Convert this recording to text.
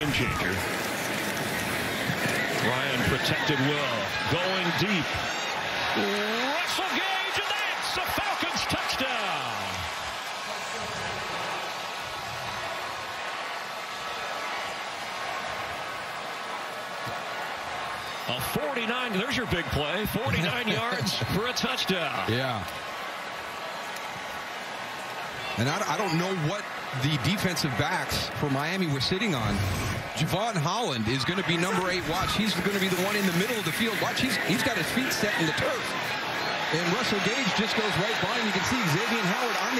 game changer. Ryan protected well, going deep. Russell Gage, and that's a Falcons touchdown. A 49, there's your big play, 49 yards for a touchdown. Yeah. And I, I don't know what the defensive backs for Miami were sitting on. Jevon Holland is going to be number eight. Watch, he's going to be the one in the middle of the field. Watch, he's, he's got his feet set in the turf. And Russell Gage just goes right by, him. you can see Xavier Howard on the